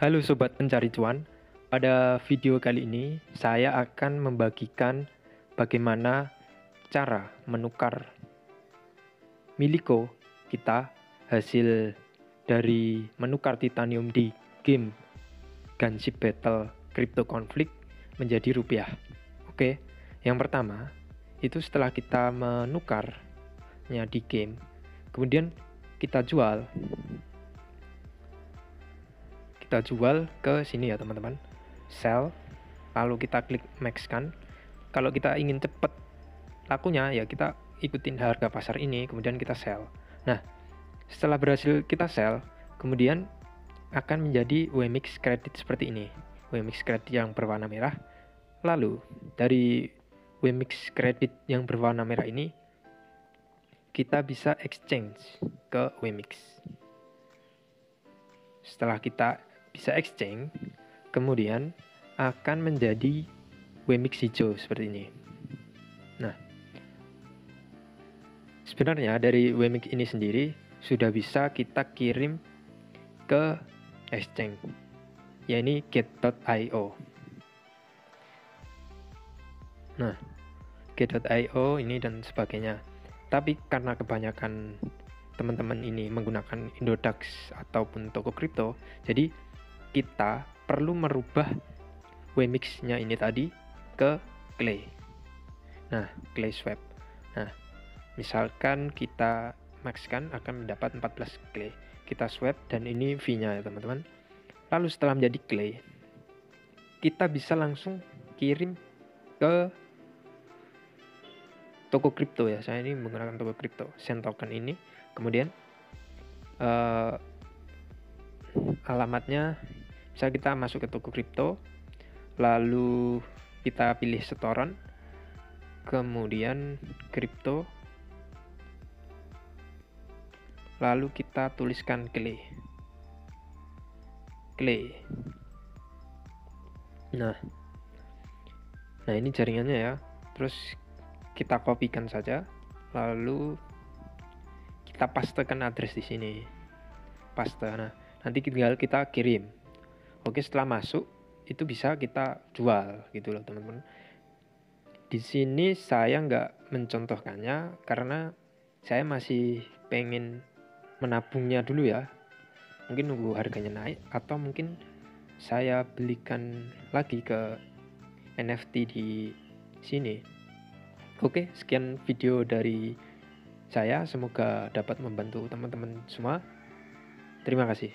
Halo sobat pencari cuan. Pada video kali ini saya akan membagikan bagaimana cara menukar miliko kita hasil dari menukar titanium di game Gunship Battle Crypto Conflict menjadi rupiah. Oke, yang pertama itu setelah kita menukarnya di game, kemudian kita jual kita jual ke sini ya teman-teman. Sell lalu kita klik max kan. Kalau kita ingin cepat lakunya ya kita ikutin harga pasar ini kemudian kita sell. Nah setelah berhasil kita sell kemudian akan menjadi WMX kredit seperti ini. WMX kredit yang berwarna merah. Lalu dari WMX kredit yang berwarna merah ini kita bisa exchange ke WMX setelah kita bisa exchange, kemudian akan menjadi Wemix hijau seperti ini. Nah, sebenarnya dari Wemix ini sendiri sudah bisa kita kirim ke exchange, yakni get.io. Nah, get.io ini dan sebagainya. Tapi karena kebanyakan teman-teman ini menggunakan Indodax ataupun toko kripto, jadi kita perlu merubah Wemix-nya ini tadi ke Clay. Nah, Clay Swap. Nah, misalkan kita maxkan akan mendapat 14 Clay. Kita swap dan ini V-nya ya teman-teman. Lalu setelah menjadi Clay, kita bisa langsung kirim ke toko kripto ya. Saya ini menggunakan toko kripto, Send token ini. Kemudian uh, alamatnya bisa kita masuk ke toko kripto lalu kita pilih setoran kemudian kripto lalu kita tuliskan clay clay nah nah ini jaringannya ya. Terus kita kopikan saja lalu kita pastekan address di sini. Paste nah nanti tinggal kita kirim Oke setelah masuk itu bisa kita jual gitu loh teman-teman. Di sini saya nggak mencontohkannya karena saya masih pengen menabungnya dulu ya. Mungkin nunggu harganya naik atau mungkin saya belikan lagi ke NFT di sini. Oke, sekian video dari saya. Semoga dapat membantu teman-teman semua. Terima kasih.